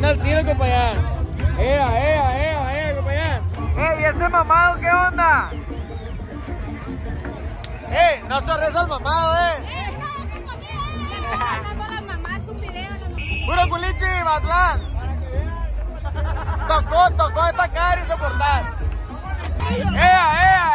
Anda al tiro, compañán. Ea, ea, ea, ea, compañán. ¡Ey, ese mamado qué onda! ¡Ey, no sorres al mamado, eh! ¡Eh, no, se comía! Dando la mamá su video, la mamá. ¡Puro culichi, Matlán! Tocó, tocó esta cara y soportar. ¡Ea, ea, ea, ea,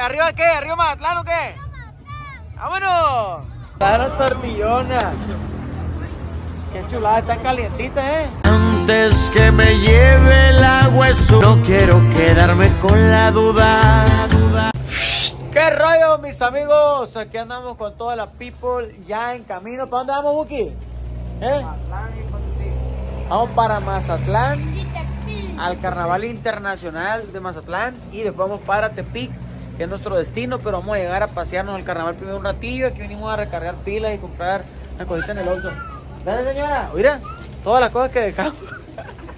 ¿Arriba qué? ¿Arriba Mazatlán o qué? ¡Vámonos! Claro, tortillona. Qué chulada, está calientita, ¿eh? Antes que me lleve el agua, eso no quiero quedarme con la duda. ¿Qué rollo, mis amigos? Aquí andamos con toda la people ya en camino. ¿Para dónde vamos, Buki? ¿Eh? Vamos para Mazatlán, al Carnaval Internacional de Mazatlán y después vamos para Tepic, que es nuestro destino, pero vamos a llegar a pasearnos al carnaval primero un ratillo. Aquí venimos a recargar pilas y comprar una cosita en el Oxxo. Gracias, señora. Mira, todas las cosas que dejamos.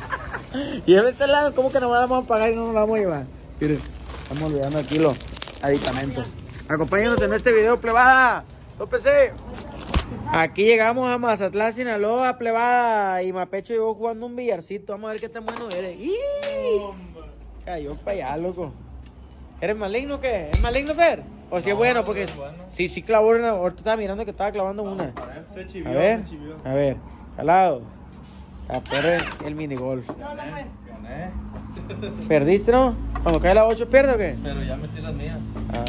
Llévensela, ¿cómo que nos vamos a pagar y no nos la vamos a llevar? Miren, estamos olvidando aquí los aditamentos. Acompáñenos en este video, plebada. Tópese. Aquí llegamos a Mazatlán, Sinaloa, plebada. Y Mapecho llegó jugando un billarcito. Vamos a ver qué tan bueno eres. ¡Ih! Cayó para allá, loco. ¿Eres maligno o qué? ¿Es maligno, Fer? O si es bueno, porque sí, sí clavó una. Ahorita estaba mirando que estaba clavando una. Se A chivió, ver, se chivió. a ver, calado. A perder el minigolf. No, no fue. ¿Perdiste, no? Cuando cae la 8, ¿pierde o qué? pero ya metí las mías. Ah.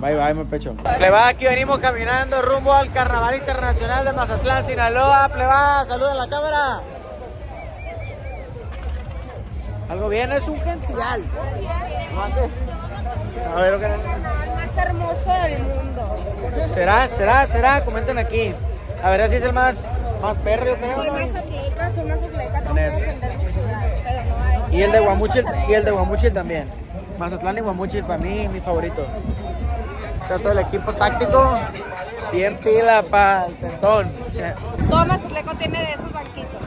Bye, bye, mi pecho. Plebada, aquí venimos caminando rumbo al Carnaval Internacional de Mazatlán, Sinaloa. Plebada, saluda a la cámara. Algo bien, es un gential. A ver, ¿qué? más hermoso del mundo. ¿Será, será, será? Comenten aquí. A ver si es el más, más perro, creo. Soy más atleca, soy más atleca, tengo que defender mi ciudad, pero no hay. Y el de Guamuchil, y el de Guamuchil también. Mazatlán y Guamuchil para mí, mi favorito. Está todo el equipo táctico. Bien pila para el tentón. Todo Mazatleco tiene de esos banquitos.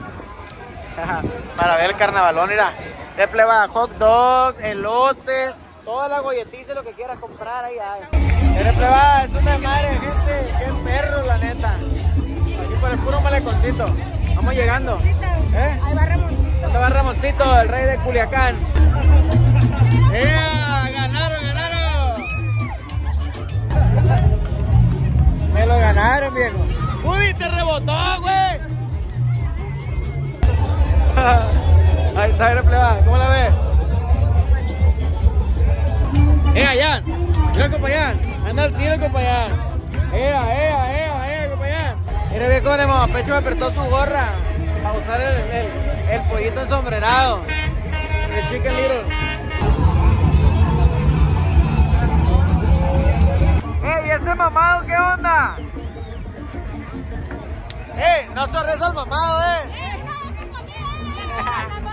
para ver el carnavalón, mira. De pleba, hot dog, elote, toda la golletiza, lo que quieras comprar ahí hay. Mire pleba, es una madre, gente. Qué perro, la neta. Aquí por el puro maleconcito. Vamos llegando. ¿Eh? Ahí va Ramoncito. ¿Dónde va Ramoncito, el rey de Culiacán? ¡Ea! ¡Ganaron, ganaron! Me lo ganaron, viejo. ¡Uy, te rebotó, güey! Ahí está, plebada. ¿Cómo la ves? ¡Eh, allá! ¡Mira, compañán! ¡Anda al tiro, compañán! ¡Ea, ea, ea, ea, compañán! Mira, viejo, de mamapecho me apretó su gorra a usar el, el, el pollito ensombrerado. El chicken little. ¡Ey, ese mamado qué onda! ¡Ey, no sorres al mamado, eh! ¡Eh, no,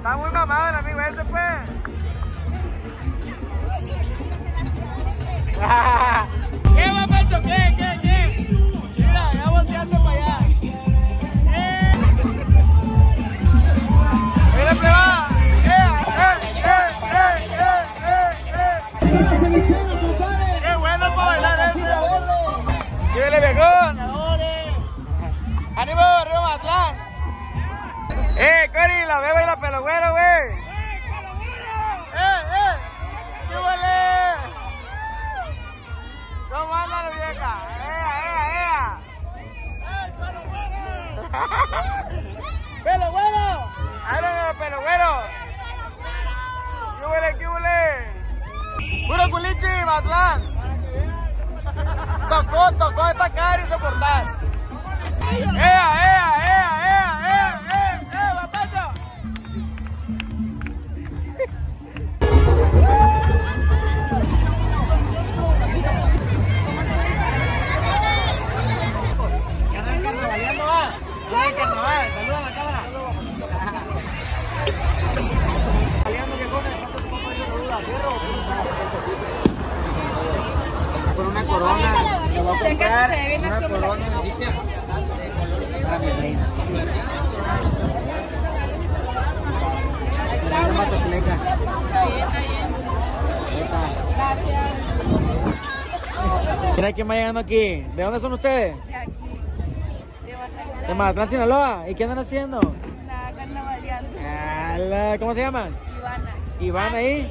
Está muy mamado el amigo ese, pues. ¿Qué momento? ¿Qué? ¿Qué? ¿Qué? Mira, ya volteaste Tocó, tocó esta cara y soportar. ¡Ea, ea, ea, Mira quién va llegando aquí. ¿De dónde son ustedes? De aquí. De Guadalajara. De Mazatlán, Sinaloa. ¿Y qué andan haciendo? La carnavaleando. ¿Cómo se llaman? Ivana. Iván ahí.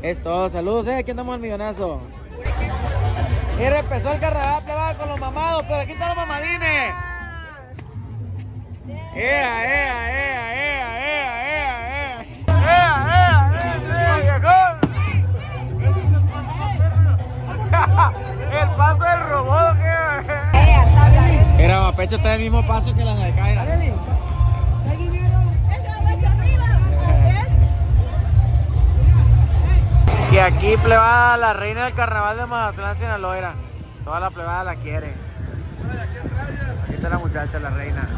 Es todo. Saludos, eh. Aquí andamos al millonazo. Mira, empezó el carnaval plebada con los mamados, pero aquí están los mamadines. ¡Ea, ea, paso del robot, tabla. Mira, Mapecho está en el mismo paso que las de. ¿Ves? Y aquí plebada la reina del carnaval de Mazatlán, Sinaloa. era. Toda la plebada la quiere. Aquí está la muchacha, la reina.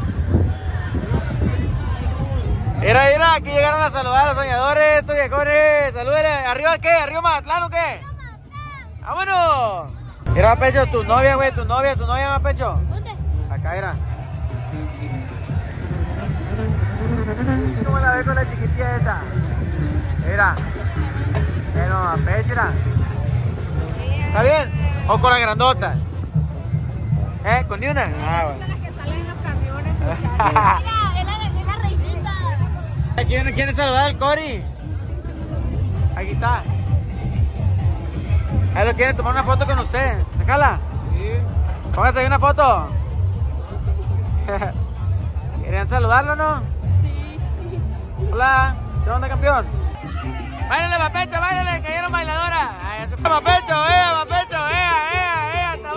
Mira, mira, aquí llegaron a saludar a los soñadores, estos viejones. ¿Arriba qué? ¿Arriba Mazatlán o qué? ¡Vámonos! Mira, Mapecho, tu novia, güey, tu novia, tu novia, Mapecho. ¿Dónde? Acá era. ¿Cómo la ves con la chiquitilla esa? Mira. Pero a pecho, ¿Está bien? ¿O con la grandota? ¿Eh? ¿Con ni una? Ah, Son las que salen en los camiones, muchachos. bueno. Mira, es la, es la reinita. ¿Quién quiere saludar al Cori? Aquí está. Ahí lo quieren tomar una foto con usted. Déjala. Sí. Póngase ahí una foto. ¿Querían saludarlo no? Sí. Hola, ¿qué onda, campeón? ¡Báilale, Mapecho, báilale! ¡Cayeron bailadora! ¡Ay, ya se ¡Mapecho, ea, Mapecho, ea, ea, ea! ¡Hasta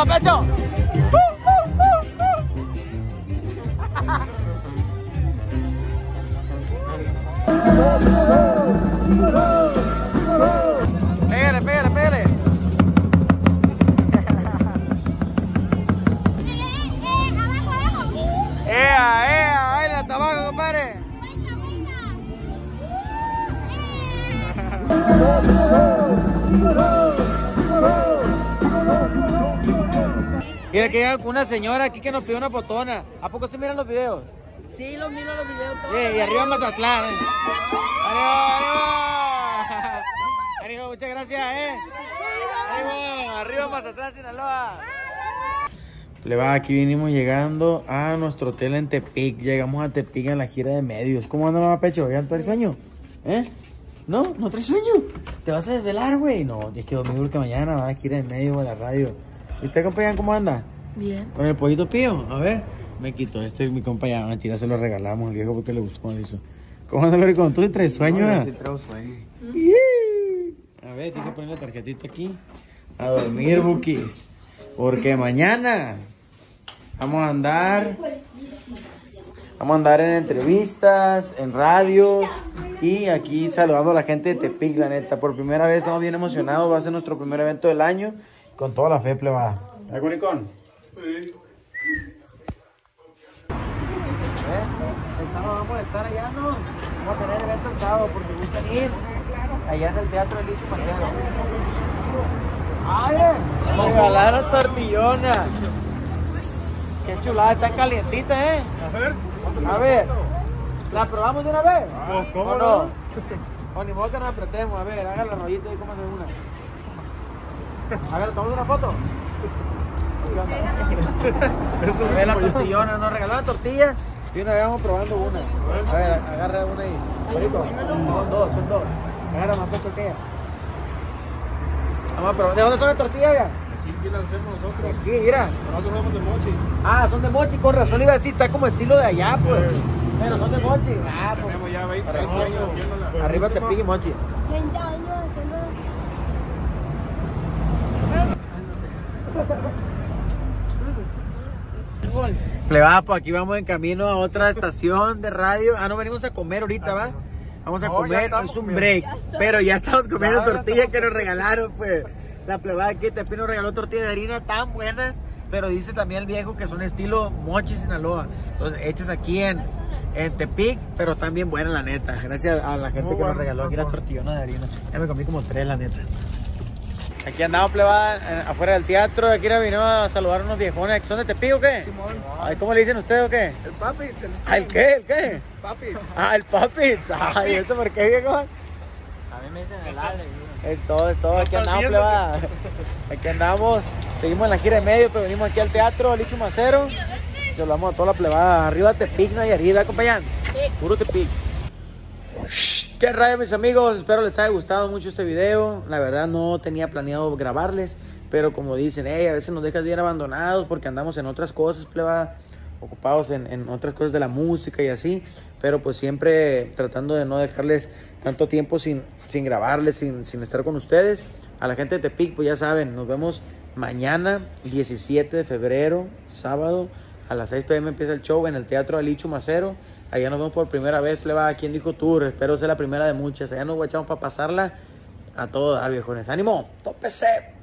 abajo, Mira que llega una señora aquí que nos pidió una fotona. ¿A poco se miran los videos? Sí, los miro los videos todos. Sí, y arriba Mazatlán. ¿eh? ¡Arriba, arriba! Arriba, muchas gracias, ¿eh? Arriba, arriba Mazatlán, Sinaloa. Le va, aquí vinimos llegando a nuestro hotel en Tepic. Llegamos a Tepic en la gira de medios. ¿Cómo anda, mamá Pecho? ¿Ya traes sueño? ¿Eh? ¿No? ¿No traes sueño? ¿Te vas a desvelar, güey? No, es que domingo que mañana va a gira de medios a la radio. ¿Y usted, compañero, cómo anda? Bien. Con el pollito pío, a ver. Me quito, este es mi compañero, mentira, se lo regalamos al viejo porque le gustó hizo. ¿Cómo anda, pero con tú traes sueño? ah? Yeah. A ver, tienes que poner la tarjetita aquí. A dormir, Bukis. Porque mañana vamos a andar. Vamos a andar en entrevistas, en radios y aquí saludando a la gente de Tepic, la neta. Por primera vez estamos bien emocionados. Va a ser nuestro primer evento del año. Con toda la fe plebada. ¿Eh, Curicón? ¿Eh? El sábado vamos a estar allá, ¿no? Vamos a tener evento el sábado por si gustan ir. Allá en el Teatro Elísio Macero. ¡Ay! Regalaron tortillona. Qué chulada, está calientita, ¿eh? A ver, A ver, ¿la probamos de una vez? Pues, ¿cómo ¿O no? O ni modo que nos apretemos. A ver, hágale rollito y cómo hacer una. A ver, ¿tomamos una foto? eso A ver, la tortillona, nos regaló la tortilla y una vez vamos probando una. A ver, agarra una ahí. Son dos, son dos. Agarra más pecho que ella. Vamos a probar. ¿De dónde son las tortillas ya? Aquí lancemos nosotros. Aquí, mira. Nosotros somos de mochis. Ah, son de mochi, con razón iba a decir, está como estilo de allá, pues. Pero son de mochi. Ah, pues. Tenemos ya 20 Arriba, años haciéndola. Arriba te pique mochi. 20 años haciendo. Plebada, pues aquí vamos en camino a otra estación de radio. Ah, no venimos a comer ahorita, ¿va? Vamos a No, ya comer, es un comiendo. break. Pero ya estamos comiendo Ya, ya tortillas estamos que nos regalaron, pues. La plebada aquí de Tepino regaló tortillas de harina tan buenas. Pero dice también el viejo que son estilo mochi Sinaloa. Entonces, hechas aquí en, en Tepic, pero están bien buenas, la neta. Gracias a la gente Muy que nos bueno, regaló aquí bueno. tortillonas de harina. Ya me comí como tres, la neta. Aquí andamos, plebada, afuera del teatro. Aquí era vino a saludar a unos viejones. ¿Son de Tepic o qué? Ay, ¿Cómo le dicen ustedes o qué? El papi, se le ¿Ah, el qué? ¿El qué? Papi. Ah, el Papitz. Ay, ¿eso por qué, viejo? A mí me dicen el Ale. Es todo, es todo. Aquí andamos, plebada. Aquí andamos. Seguimos en la gira de medio, pero venimos aquí al teatro, Licho Macero. Y saludamos a toda la plebada. Arriba Tepic, Nayarit, acompañan. Puro Tepic. Qué rayo, mis amigos. Espero les haya gustado mucho este video. La verdad, no tenía planeado grabarles. Pero como dicen, hey, a veces nos dejas bien abandonados porque andamos en otras cosas, plebada. Ocupados en, en otras cosas de la música y así. Pero pues siempre tratando de no dejarles tanto tiempo sin, sin grabarles, sin, sin estar con ustedes. A la gente de Tepic, pues ya saben, nos vemos mañana, 17 de febrero, sábado. A las 6 pm empieza el show en el Teatro Alicho Macero. Allá nos vemos por primera vez, pleba. ¿Quién dijo tour? Espero ser la primera de muchas. Allá nos guachamos para pasarla a todo dar, viejones. ¡Ánimo! ¡Tópese!